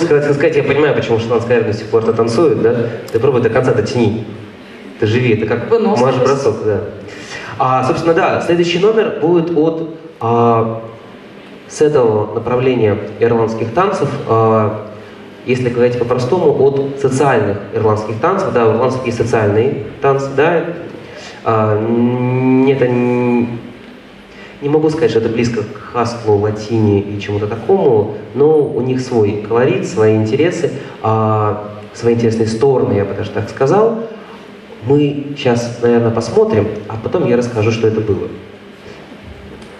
сказать, сказать, я понимаю, почему шотландская армия до сих пор танцует, да? Ты пробуй до конца дотяни. Ты живи, это как Выносливость. марш-бросок, да. А, собственно, да, следующий номер будет от а, с этого направления ирландских танцев, а, если говорить по-простому, от социальных ирландских танцев, да, есть социальные танцы, да, а, это не могу сказать, что это близко к хаслу, латине и чему-то такому, но у них свой колорит, свои интересы, а, свои интересные стороны, я бы даже так сказал. Мы сейчас, наверное, посмотрим, а потом я расскажу, что это было.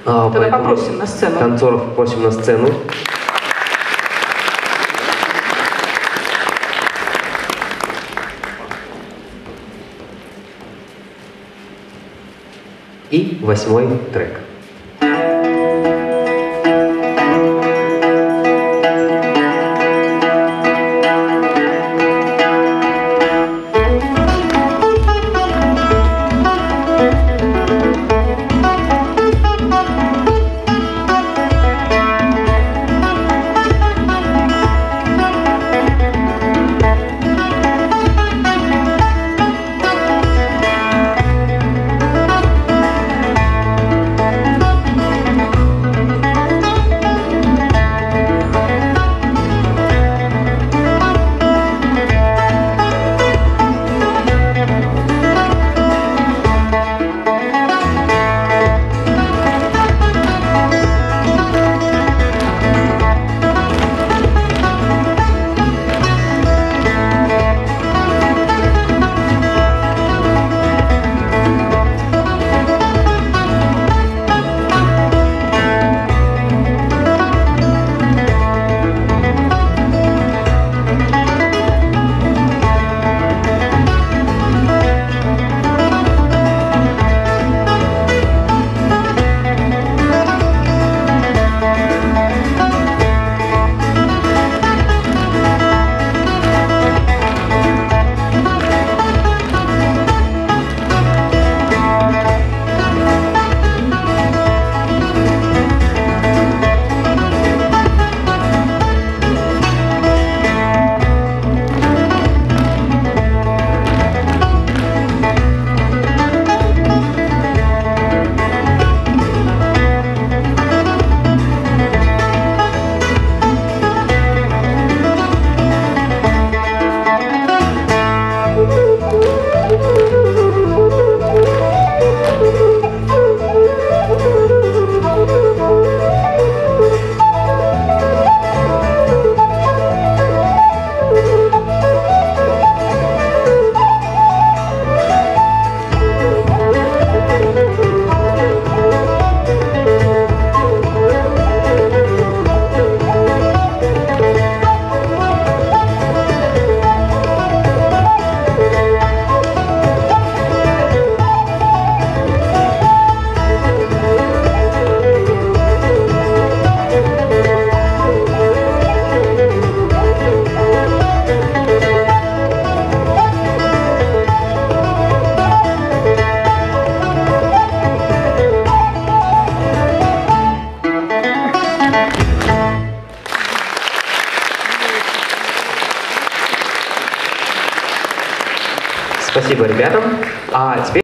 А, Тогда поэтому попросим на сцену. Танцоров просим на сцену. И восьмой трек. Спасибо ребятам. А теперь